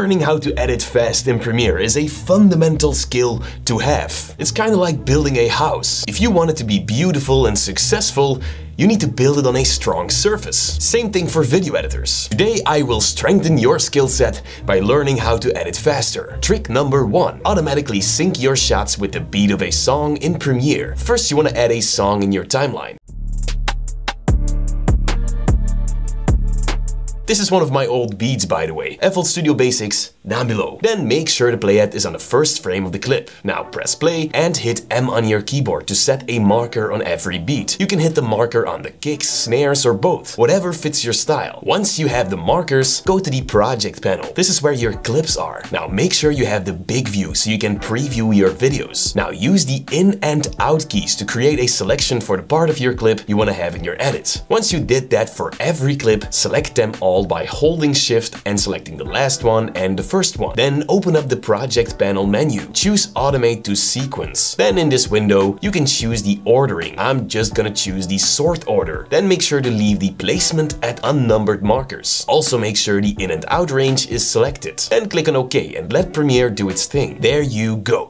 Learning how to edit fast in Premiere is a fundamental skill to have. It's kinda like building a house. If you want it to be beautiful and successful, you need to build it on a strong surface. Same thing for video editors. Today I will strengthen your skill set by learning how to edit faster. Trick number one, automatically sync your shots with the beat of a song in Premiere. First you want to add a song in your timeline. This is one of my old beats by the way. FL Studio Basics down below. Then make sure the playhead is on the first frame of the clip. Now press play and hit M on your keyboard to set a marker on every beat. You can hit the marker on the kicks, snares or both, whatever fits your style. Once you have the markers, go to the project panel. This is where your clips are. Now make sure you have the big view so you can preview your videos. Now use the in and out keys to create a selection for the part of your clip you want to have in your edit. Once you did that for every clip, select them all by holding shift and selecting the last one and the first one. Then open up the project panel menu. Choose automate to sequence. Then in this window, you can choose the ordering. I'm just gonna choose the sort order. Then make sure to leave the placement at unnumbered markers. Also make sure the in and out range is selected. Then click on OK and let Premiere do its thing. There you go.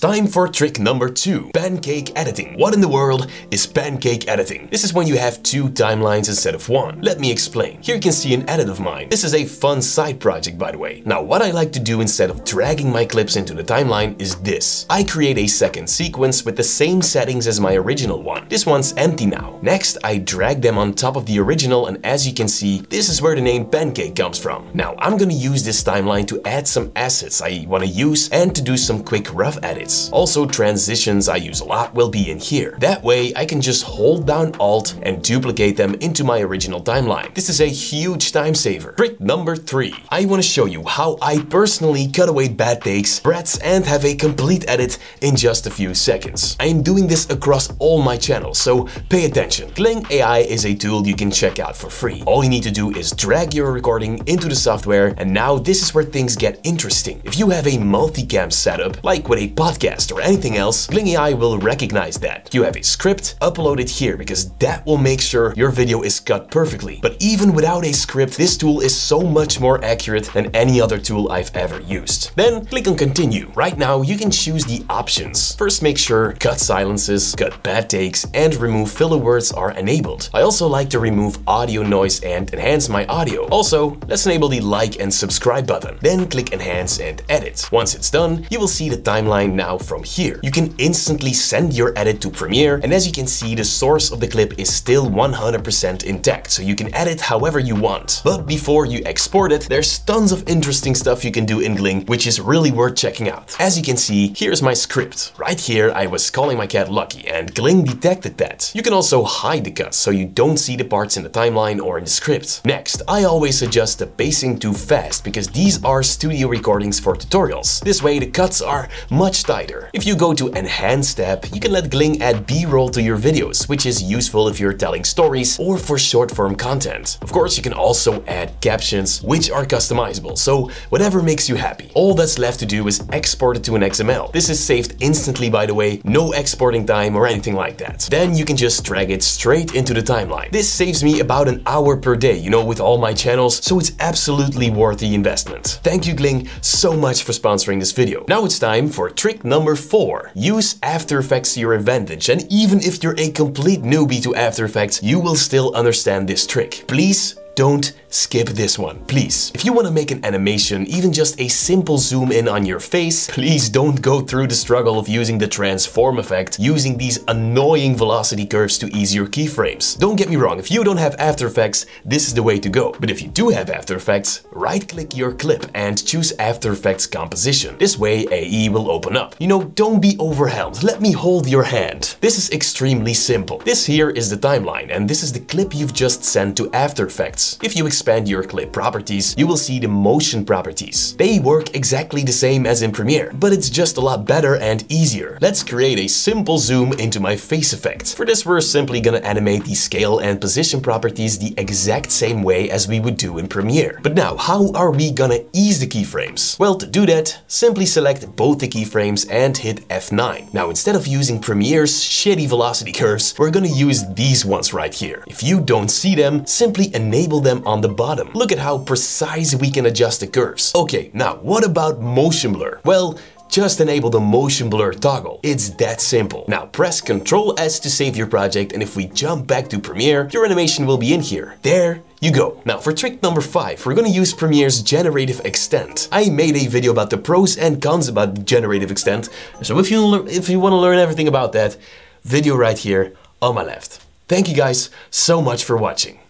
Time for trick number two, pancake editing. What in the world is pancake editing? This is when you have two timelines instead of one. Let me explain. Here you can see an edit of mine. This is a fun side project, by the way. Now, what I like to do instead of dragging my clips into the timeline is this. I create a second sequence with the same settings as my original one. This one's empty now. Next, I drag them on top of the original and as you can see, this is where the name pancake comes from. Now, I'm gonna use this timeline to add some assets I wanna use and to do some quick rough edits Also transitions I use a lot will be in here. That way I can just hold down Alt and duplicate them into my original timeline. This is a huge time saver. Trick number 3. I want to show you how I personally cut away bad takes, breaths and have a complete edit in just a few seconds. I am doing this across all my channels, so pay attention. Gling AI is a tool you can check out for free. All you need to do is drag your recording into the software and now this is where things get interesting. If you have a multicam setup, like with a podcast or anything else, Gling AI will recognize that. You have a script, upload it here because that will make sure your video is cut perfectly. But even without a script, this tool is so much more accurate than any other tool I've ever used. Then click on continue. Right now you can choose the options. First make sure cut silences, cut bad takes and remove filler words are enabled. I also like to remove audio noise and enhance my audio. Also, let's enable the like and subscribe button. Then click enhance and edit. Once it's done, you will see the timeline now from here. You can instantly send your edit to Premiere and as you can see the source of the clip is still 100% intact so you can edit however you want. But before you export it, there's tons of interesting stuff you can do in Gling which is really worth checking out. As you can see, here's my script. Right here I was calling my cat Lucky and Gling detected that. You can also hide the cuts so you don't see the parts in the timeline or in the script. Next, I always adjust the pacing to fast because these are studio recordings for tutorials. This way the cuts are much tighter. If you go to Enhance tab, you can let Gling add B-roll to your videos, which is useful if you're telling stories or for short-form content. Of course, you can also add captions, which are customizable, so whatever makes you happy. All that's left to do is export it to an XML. This is saved instantly, by the way, no exporting time or anything like that. Then you can just drag it straight into the timeline. This saves me about an hour per day, you know, with all my channels, so it's absolutely worth the investment. Thank you, Gling, so much for sponsoring this video. Now it's time for trick number 4. Use After Effects to your advantage and even if you're a complete newbie to After Effects, you will still understand this trick. Please don't skip this one, please. If you want to make an animation, even just a simple zoom in on your face, please don't go through the struggle of using the transform effect, using these annoying velocity curves to ease your keyframes. Don't get me wrong, if you don't have After Effects, this is the way to go. But if you do have After Effects, right-click your clip and choose After Effects Composition. This way AE will open up. You know, don't be overwhelmed, let me hold your hand. This is extremely simple. This here is the timeline and this is the clip you've just sent to After Effects. If you expand your clip properties, you will see the motion properties. They work exactly the same as in Premiere, but it's just a lot better and easier. Let's create a simple zoom into my face effect. For this, we're simply gonna animate the scale and position properties the exact same way as we would do in Premiere. But now, how are we gonna ease the keyframes? Well, to do that, simply select both the keyframes and hit F9. Now, instead of using Premiere's shitty velocity curves, we're gonna use these ones right here. If you don't see them, simply enable them on the bottom. Look at how precise we can adjust the curves. Okay, now what about motion blur? Well, just enable the motion blur toggle. It's that simple. Now press Ctrl S to save your project and if we jump back to Premiere, your animation will be in here. There you go. Now for trick number 5, we're gonna use Premiere's Generative Extend. I made a video about the pros and cons about Generative Extend, so if you, if you wanna learn everything about that, video right here on my left. Thank you guys so much for watching.